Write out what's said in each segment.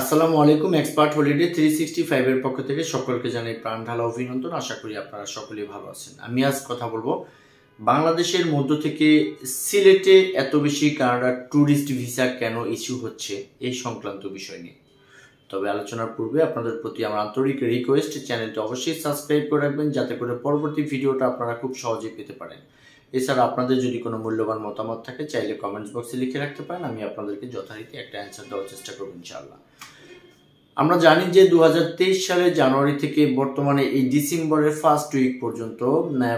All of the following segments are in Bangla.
আসসালামু আলাইকুম এক্সপার্ট হলিডে থ্রি সিক্সটি ফাইভের পক্ষ থেকে সকলকে জানাই প্রাণ ঢালা অভিনন্দন। আশা করি আপনারা সকলেই ভালো আছেন। আমি আজ কথা বলব বাংলাদেশের মধ্য থেকে সিলেটে এত বেশি কানাডার ট্যুরিস্ট ভিসা কেন ইস্যু হচ্ছে এই সংক্রান্ত বিষয় নিয়ে। তবে আলোচনার পূর্বে আপনাদের প্রতি আমার আন্তরিক রিকোয়েস্ট চ্যানেলটি অবশ্যই সাবস্ক্রাইব করে রাখবেন যাতে করে পরবর্তী ভিডিওটা আপনারা খুব সহজেই পেতে পারেন। এছাড়া আপনাদের যদি কোনো মূল্যবান মতামত থাকে, চাইলে কমেন্টস বক্সে লিখে রাখতে পারেন। আমি আপনাদেরকে যথারীতি একটা অ্যান্সার দেওয়ার চেষ্টা করব, ইনশাআল্লাহ। আমরা জানি যে দু হাজার তেইশ সালের জানুয়ারি থেকে বর্তমানে এই ডিসেম্বরের ফার্স্ট উইক পর্যন্ত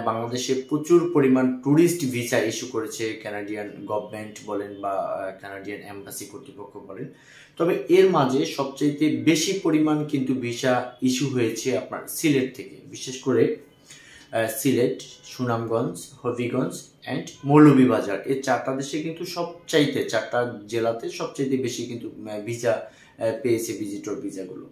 বাংলাদেশে প্রচুর পরিমাণ ট্যুরিস্ট ভিসা ইস্যু করেছে কানাডিয়ান গভর্নমেন্ট বলেন বা কানাডিয়ান এম্বাসি কর্তৃপক্ষ বলেন। তবে এর মাঝে সবচাইতে বেশি পরিমাণ কিন্তু ভিসা ইস্যু হয়েছে আপনার সিলেট থেকে, বিশেষ করে সিলেট, সুনামগঞ্জ, হবিগঞ্জ অ্যান্ড মৌলভীবাজার। এই চারটা দেশে কিন্তু সবচাইতে, চারটা জেলাতে সবচাইতে বেশি কিন্তু ভিসা পেয়েছে ভিজিটর ভিসাগুলো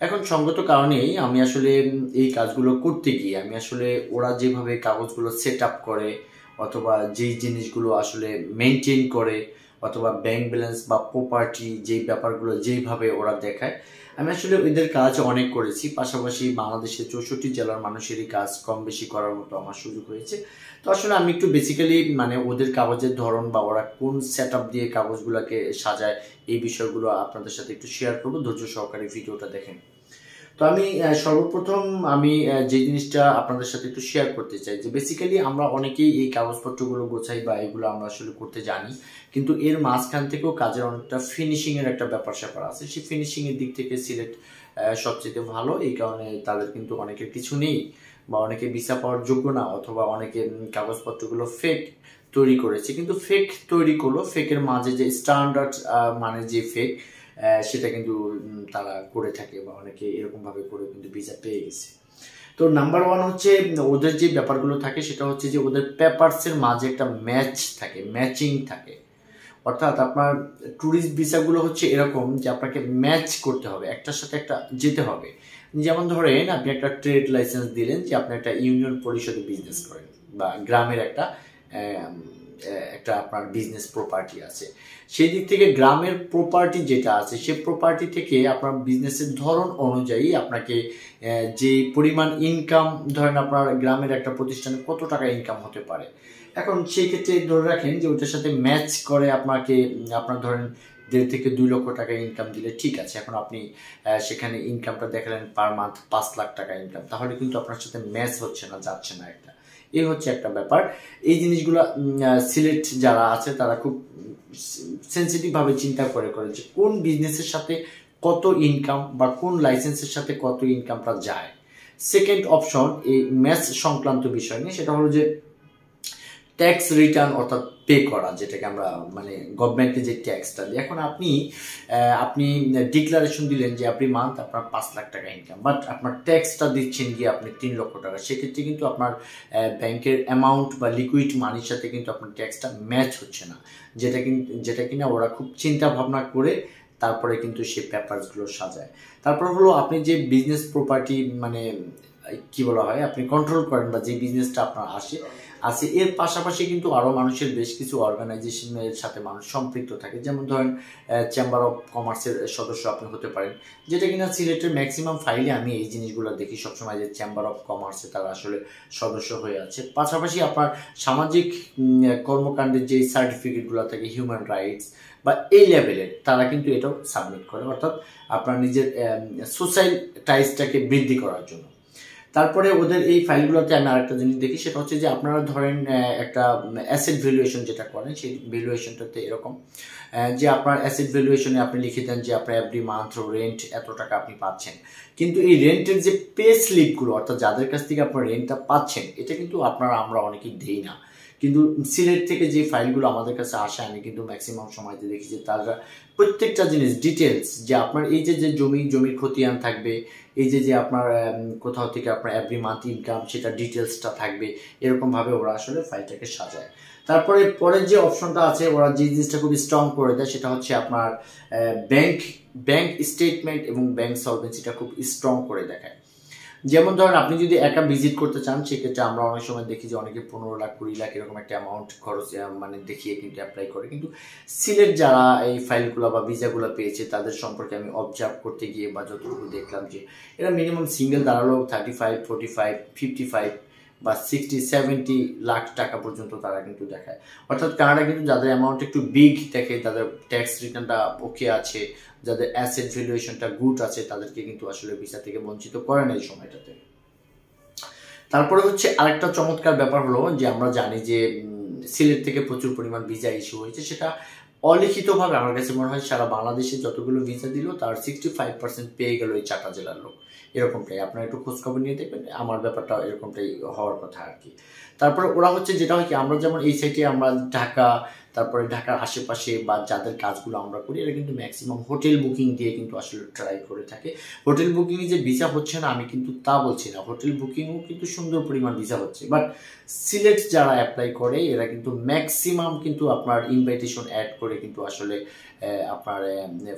এখন সঙ্গত কারণেই আমি আসলে এই কাজগুলো করতে গিয়ে, আমি আসলে ওরা যেভাবে কাগজগুলো সেট আপ করে, অথবা যেই জিনিসগুলো আসলে মেনটেন করে অথবা ব্যাংক ব্যালেন্স বা প্রপার্টি যেই ব্যাপারগুলো যেইভাবে ওরা দেখায়। আমি আসলে ওদের কাজ অনেক করেছি, পাশাপাশি বাংলাদেশের চৌষট্টি জেলার মানুষেরই কাজ কম বেশি করার মতো আমার সুযোগ হয়েছে। তো আসলে আমি একটু বেসিক্যালি মানে ওদের কাগজের ধরন বা ওরা কোন সেট দিয়ে কাগজগুলোকে সাজায়, এই বিষয়গুলো আপনাদের সাথে একটু শেয়ার করব। ধৈর্য সহকারে ভিডিওটা দেখেন। তো আমি সর্বপ্রথম আমি যে জিনিসটা আপনাদের সাথে একটু শেয়ার করতে চাই, যে বেসিক্যালি আমরা অনেকেই এই কাগজপত্রগুলো গোছাই বা এগুলো আমরা আসলে করতে জানি, কিন্তু এর মাঝখান থেকেও কাজের অনেকটা ফিনিশিংয়ের একটা ব্যাপার স্যাপার আছে। সেই ফিনিশিংয়ের দিক থেকে সিলেক্ট সবচেয়ে ভালো, এই কারণে তাদের কিন্তু অনেকের কিছু নেই বা অনেকে ভিসা পাওয়ার যোগ্য না, অথবা অনেকে কাগজপত্রগুলো ফেক তৈরি করেছে। কিন্তু ফেক তৈরি করল ফেকের মাঝে যে স্ট্যান্ডার্ড মানে যে ফেক সেটা কিন্তু তারা করে থাকে বা অনেকে এরকমভাবে করে কিন্তু ভিসা পেয়ে গেছে। তো নাম্বার ওয়ান হচ্ছে, ওদের যে ব্যাপারগুলো থাকে সেটা হচ্ছে যে ওদের পেপারসের মাঝে একটা ম্যাচ থাকে ম্যাচিং থাকে। অর্থাৎ আপনার ট্যুরিস্ট ভিসাগুলো হচ্ছে এরকম যে আপনাকে ম্যাচ করতে হবে, একটার সাথে একটা যেতে হবে। যেমন ধরেন আপনি একটা ট্রেড লাইসেন্স দিলেন যে আপনি একটা ইউনিয়ন পরিষদে বিজনেস করেন বা গ্রামের একটা একটা আপনার বিজনেস প্রপার্টি আছে। সেই দিক থেকে গ্রামের প্রপার্টি যেটা আছে, সে প্রপার্টি থেকে আপনার বিজনেসের ধরন অনুযায়ী আপনাকে যে পরিমাণ ইনকাম ধরেন আপনার গ্রামের একটা প্রতিষ্ঠানে কত টাকা ইনকাম হতে পারে। এখন সেই ক্ষেত্রে ধরে রাখেন যে ওটার সাথে ম্যাচ করে আপনাকে, আপনার ধরেন দেড় থেকে দুই লক্ষ টাকা ইনকাম দিলে ঠিক আছে, এখন আপনি সেখানে ইনকামটা দেখালেন পার মান্থ পাঁচ লাখ টাকা ইনকাম তাহলে কিন্তু আপনার সাথে ম্যাচ হচ্ছে না, যাচ্ছে না একটা। এই হচ্ছে একটা ব্যাপার। এই জিনিসগুলো সিলেক্ট যারা আছে, তারা খুব সেন্সিটিভভাবে চিন্তা করে করে যে কোন বিজনেসের সাথে কত ইনকাম বা কোন লাইসেন্সের সাথে কত ইনকামটা যায়। সেকেন্ড অপশন এই ম্যাচ সংক্রান্ত বিষয় নিয়ে, সেটা হলো যে ট্যাক্স রিটার্ন অর্থাৎ পে করা, যেটাকে আমরা মানে গভর্নমেন্টকে যে ট্যাক্সটা দিই এখন আপনি আপনি ডিক্লারেশন দিলেন যে আপনি মান্থ আপনার পাঁচ লাখ টাকা ইনকাম বাট আপনার ট্যাক্সটা দিচ্ছেন গিয়ে আপনি তিন লক্ষ টাকা। সেক্ষেত্রে কিন্তু আপনার ব্যাংকের অ্যামাউন্ট বা লিকুইড মানির সাথে কিন্তু আপনার ট্যাক্সটা ম্যাচ হচ্ছে না। যেটা কিন্তু যেটা কিনা ওরা খুব চিন্তা ভাবনা করে তারপরে কিন্তু সেই পেপারসগুলো সাজায়। তারপর হলো আপনি যে বিজনেস প্রপার্টি মানে কি বলা হয়, আপনি কন্ট্রোল করেন বা যে বিজনেসটা আপনার আসে আছে। এর পাশাপাশি কিন্তু আরও মানুষের বেশ কিছু অর্গানাইজেশনের সাথে মানুষ সম্পৃক্ত থাকে। যেমন ধরেন চেম্বার অফ কমার্সের সদস্য আপনি হতে পারেন। যেটা কিনা সিলেটের ম্যাক্সিমাম ফাইলে আমি এই জিনিসগুলো দেখি সবসময় যে চেম্বার অফ কমার্সে তারা আসলে সদস্য হয়ে আছে। পাশাপাশি আপনার সামাজিক কর্মকাণ্ডের যে সার্টিফিকেটগুলো থাকে হিউম্যান রাইটস বা এই লেভেলের তারা কিন্তু এটাও সাবমিট করে। অর্থাৎ আপনার নিজের সোশ্যাল টাইজটাকে বৃদ্ধি করার জন্য। তারপরে ওদের এই ফাইলগুলোতে আমি আরেকটা জিনিস দেখি, সেটা হচ্ছে যে আপনারা ধরেন একটা অ্যাসেট ভ্যালুয়েশন যেটা করেন, সেই ভ্যালুয়েশনটাতে এরকম যে আপনার অ্যাসেট ভ্যালুয়েশনে আপনি লিখে দেন যে আপনার এভরি মান্থ রেন্ট এত টাকা আপনি পাচ্ছেন। কিন্তু এই রেন্টের যে পে স্লিপগুলো অর্থাৎ যাদের কাছ থেকে আপনার রেন্টটা পাচ্ছেন, এটা কিন্তু আপনারা, আমরা অনেকেই দেই না। কিন্তু সিলেট থেকে যে ফাইলগুলো আমাদের কাছে আসে, আমি কিন্তু ম্যাক্সিমাম সময়তে দেখি যে তারা প্রত্যেকটা জিনিস ডিটেলস যে আপনার এই যে যে জমি, জমির খতিয়ান থাকবে এই যে যে আপনার কোথাও থেকে আপনার এভরি মান্থ ইনকাম সেটা ডিটেলসটা থাকবে, এরকমভাবে ওরা আসলে ফাইলটাকে সাজায়। তারপরে পরের যে অপশনটা আছে, ওরা যে জিনিসটা খুব স্ট্রং করে দেয়, সেটা হচ্ছে আপনার ব্যাংক ব্যাংক স্টেটমেন্ট এবং ব্যাংক সলভেন্সিটা খুব স্ট্রং করে দেখায়। যেমন ধরেন আপনি যদি একা ভিজিট করতে চান, সেক্ষেত্রে আমরা অনেক সময় দেখি যে অনেকে পনেরো লাখ, কুড়ি লাখ এরকম একটা অ্যামাউন্ট খরচ মানে দেখিয়ে কিন্তু অ্যাপ্লাই করে। কিন্তু সিলেট যারা এই ফাইলগুলো বা ভিসাগুলো পেয়েছে, তাদের সম্পর্কে আমি অবজার্ভ করতে গিয়ে বা যতটুকু দেখলাম যে এরা মিনিমাম সিঙ্গেল দাঁড়াল thirty five forty five fifty five বা সিক্সটি সেভেন্টি লাখ টাকা পর্যন্ত তারা কিন্তু দেখায়। অর্থাৎ কানাডা কিন্তু যাদের অ্যামাউন্ট একটু বিগ দেখে তাদের ট্যাক্স রিটার্নটা ওকে আছে, যাদের অ্যাসেট ভ্যালুয়েশনটা গুড আছে, তাদেরকে কিন্তু আসলে ভিসা থেকে বঞ্চিত করে না এই সময়টাতে। তারপরে হচ্ছে আরেকটা চমৎকার ব্যাপার হলো যে আমরা জানি যে সিলেট থেকে প্রচুর পরিমাণ ভিসা ইস্যু হয়েছে। সেটা অলিখিতভাবে আমার কাছে মনে হয় সারা বাংলাদেশে যতগুলো ভিসা দিল, তার সিক্সটি ফাইভ পার্সেন্ট পেয়ে গেল এই চারটা জেলার লোক। এরকমটাই। আপনারা একটু খোঁজখবর নিয়ে দেখবেন, আমার ব্যাপারটা এরকমটাই হওয়ার কথা আর কি। তারপরে ওরা হচ্ছে যেটা হয় কি, আমরা যেমন এই সাইটে আমরা ঢাকা তারপরে ঢাকার আশেপাশে বা যাদের কাজগুলো আমরা করি, এরা কিন্তু ম্যাক্সিমাম হোটেল বুকিং দিয়ে কিন্তু আসলে ট্রাই করে থাকে। হোটেল বুকিংয়ে যে ভিসা হচ্ছে না, আমি কিন্তু তা বলছি না। হোটেল বুকিংও কিন্তু সুন্দর পরিমাণ ভিসা হচ্ছে। বাট সিলেক্ট যারা অ্যাপ্লাই করে, এরা কিন্তু ম্যাক্সিমাম কিন্তু আপনার ইনভাইটেশন অ্যাড করে কিন্তু আসলে আপনার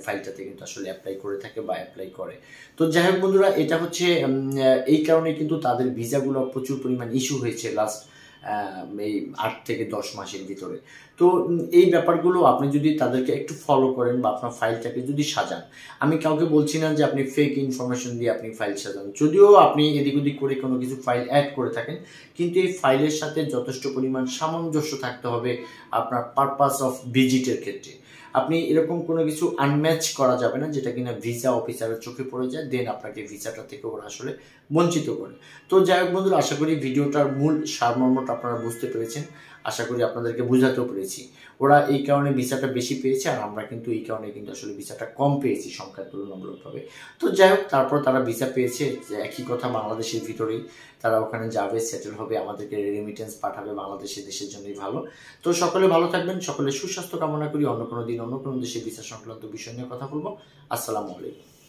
ফাইলটাতে কিন্তু আসলে অ্যাপ্লাই করে থাকে বা অ্যাপ্লাই করে। তো যাই হোক বন্ধুরা, এটা হচ্ছে এই কারণে কিন্তু তাদের ভিসাগুলো প্রচুর পরিমাণ ইস্যু হয়েছে লাস্ট এই আট থেকে দশ মাসের ভিতরে। তো এই ব্যাপারগুলো আপনি যদি তাদেরকে একটু ফলো করেন বা আপনার ফাইলটাকে যদি সাজান। আমি কাউকে বলছি না যে আপনি ফেক ইনফরমেশন দিয়ে আপনি ফাইল সাজান। যদিও আপনি এদিক ওদিক করে কোনো কিছু ফাইল অ্যাড করে থাকেন, কিন্তু এই ফাইলের সাথে যথেষ্ট পরিমাণ সামঞ্জস্য থাকতে হবে আপনার পারপাস অফ ভিজিটের ক্ষেত্রে। আপনি এরকম কোনো কিছু আনম্যাচ করা যাবে না, যেটা কিনা ভিসা অফিসারের চোখে পড়ে যায় দেন আপনাকে ভিসাটা থেকে ওরা আসলে বঞ্চিত করে। তো যাই হোক বন্ধুরা, আশা করি ভিডিওটার মূল সারমর্মটা আপনারা বুঝতে পেরেছেন। আশা করি আপনাদেরকে বোঝাতেও পেরেছি। ওরা এই কারণে ভিসাটা বেশি পেয়েছে, আর আমরা কিন্তু এই কারণে কিন্তু আসলে ভিসাটা কম পেয়েছি সংখ্যা তুলনামূলকভাবে। তো যাই হোক, তারপর তারা ভিসা পেয়েছে একই কথা বাংলাদেশের ভিতরেই। তারা ওখানে যাবে সেটেল হবে, আমাদেরকে রেমিটেন্স পাঠাবে, বাংলাদেশের দেশের জন্যই ভালো। তো সকলে ভালো থাকবেন, সকলে সুস্বাস্থ্য কামনা করি, অন্য কোনো দিন অন্য কোনো দেশে ভিসা সংক্রান্ত বিষয় নিয়ে কথা বলব। আসসালামু আলাইকুম।